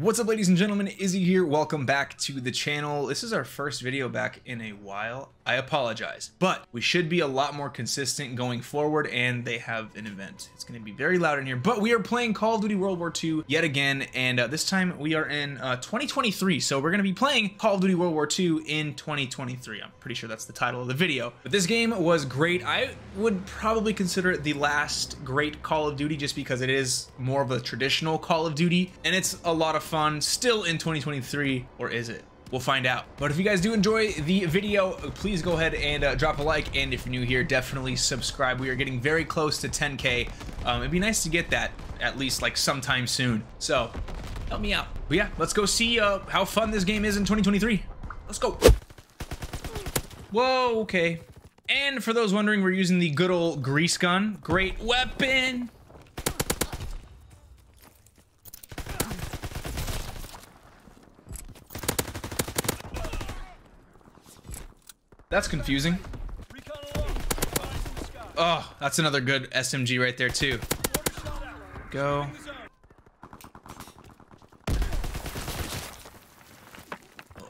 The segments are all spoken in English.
What's up ladies and gentlemen, Izzy here. Welcome back to the channel. This is our first video back in a while. I apologize, but we should be a lot more consistent going forward and they have an event. It's going to be very loud in here, but we are playing Call of Duty World War II yet again and uh, this time we are in uh, 2023. So we're going to be playing Call of Duty World War II in 2023. I'm pretty sure that's the title of the video. But this game was great. I would probably consider it the last great Call of Duty just because it is more of a traditional Call of Duty and it's a lot of fun still in 2023, or is it? We'll find out. But if you guys do enjoy the video, please go ahead and uh, drop a like. And if you're new here, definitely subscribe. We are getting very close to 10K. Um, it'd be nice to get that at least like sometime soon. So help me out. But yeah, let's go see uh, how fun this game is in 2023. Let's go. Whoa, okay. And for those wondering, we're using the good old grease gun. Great weapon. That's confusing. Oh, that's another good SMG right there too. Go.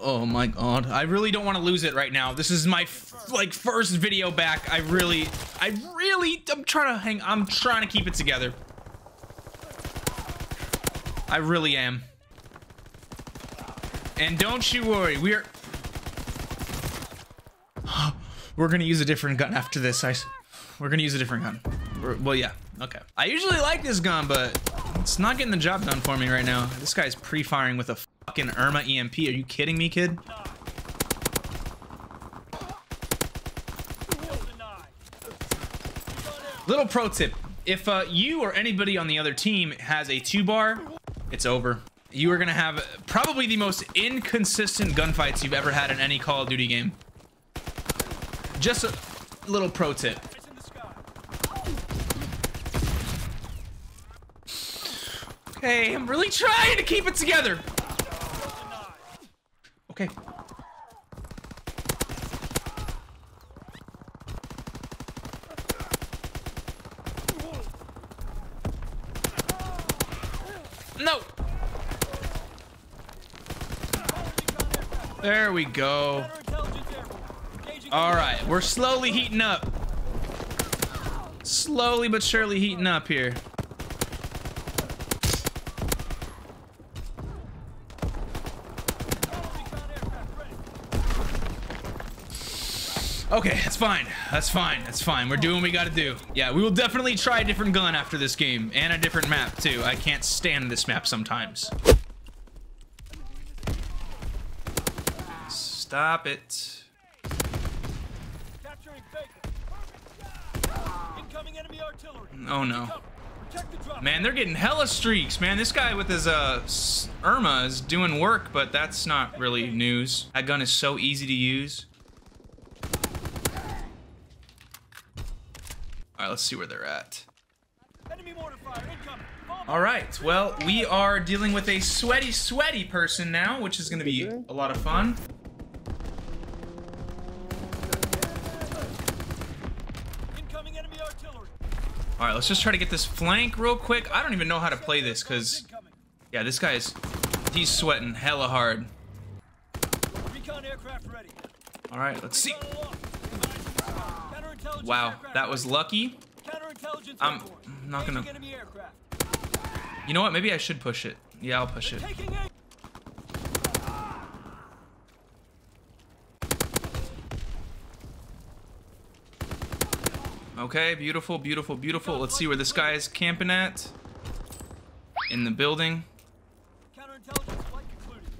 Oh my god. I really don't want to lose it right now. This is my like first video back. I really I really I'm trying to hang I'm trying to keep it together. I really am. And don't you worry. We're we're gonna use a different gun after this. I, we're gonna use a different gun. We're, well, yeah, okay. I usually like this gun, but it's not getting the job done for me right now. This guy's pre-firing with a fucking Erma EMP. Are you kidding me, kid? Little pro tip. If uh, you or anybody on the other team has a two bar, it's over. You are gonna have probably the most inconsistent gunfights you've ever had in any Call of Duty game. Just a little pro tip. Okay, I'm really trying to keep it together. Okay. No. There we go. All right, we're slowly heating up. Slowly but surely heating up here. Okay, that's fine. That's fine. That's fine. We're doing what we gotta do. Yeah, we will definitely try a different gun after this game. And a different map, too. I can't stand this map sometimes. Stop it. Oh no. Man, they're getting hella streaks, man. This guy with his uh Irma is doing work, but that's not really news. That gun is so easy to use. Alright, let's see where they're at. Alright, well, we are dealing with a sweaty, sweaty person now, which is going to be a lot of fun. All right, let's just try to get this flank real quick. I don't even know how to play this because, yeah, this guy is, he's sweating hella hard. All right, let's see. Wow, that was lucky. I'm not gonna. You know what? Maybe I should push it. Yeah, I'll push it. Okay, beautiful, beautiful, beautiful. Let's see where this guy is camping at. In the building.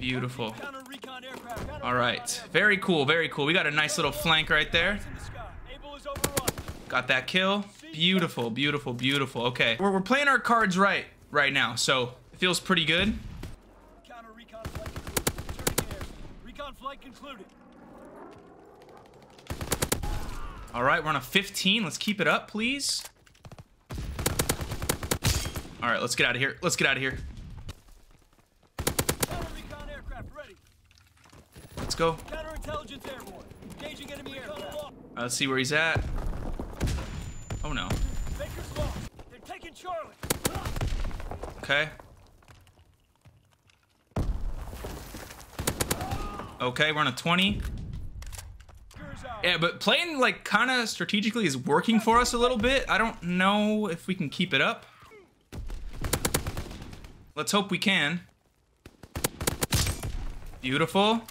Beautiful. All right, very cool, very cool. We got a nice little flank right there. Got that kill. Beautiful, beautiful, beautiful. Okay, we're, we're playing our cards right right now, so it feels pretty good. All right, we're on a 15. Let's keep it up, please. All right, let's get out of here. Let's get out of here. Let's go. Right, let's see where he's at. Oh no. They're taking Charlie. Okay. Okay, we're on a 20. Yeah, but playing like kind of strategically is working for us a little bit. I don't know if we can keep it up. Let's hope we can. Beautiful.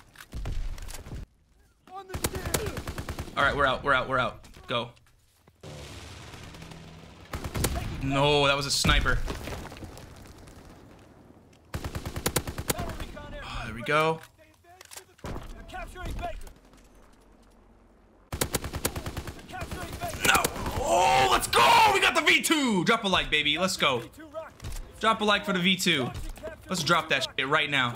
All right, we're out, we're out, we're out. Go. No, that was a sniper. Oh, there we go. No. Oh, let's go. We got the V2. Drop a like, baby. Let's go. Drop a like for the V2. Let's drop that shit right now.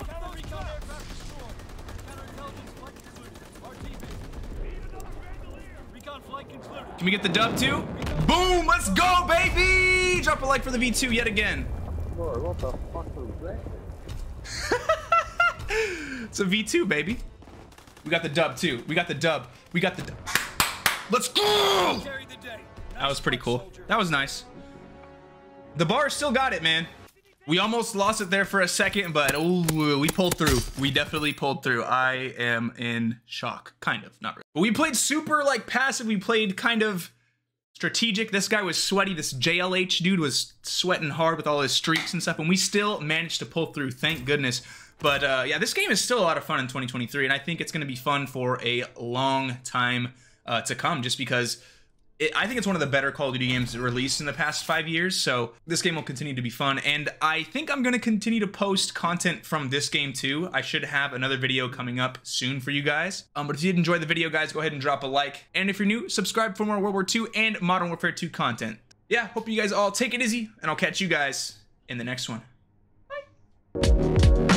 Can we get the dub too? Boom! Let's go, baby! Drop a like for the V2 yet again. it's a V2, baby. We got the dub too. We got the dub. We got the dub. Let's go! That was pretty cool. That was nice. The BAR still got it, man. We almost lost it there for a second, but ooh, we pulled through. We definitely pulled through. I am in shock. Kind of, not really. But we played super like passive. We played kind of strategic. This guy was sweaty. This JLH dude was sweating hard with all his streaks and stuff, and we still managed to pull through. Thank goodness. But uh, yeah, this game is still a lot of fun in 2023, and I think it's going to be fun for a long time uh, to come, just because it, I think it's one of the better Call of Duty games released in the past five years. So this game will continue to be fun, and I think I'm going to continue to post content from this game too. I should have another video coming up soon for you guys. Um, but if you did enjoy the video, guys, go ahead and drop a like, and if you're new, subscribe for more World War II and Modern Warfare 2 content. Yeah, hope you guys all take it easy, and I'll catch you guys in the next one. Bye.